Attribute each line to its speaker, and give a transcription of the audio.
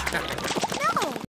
Speaker 1: した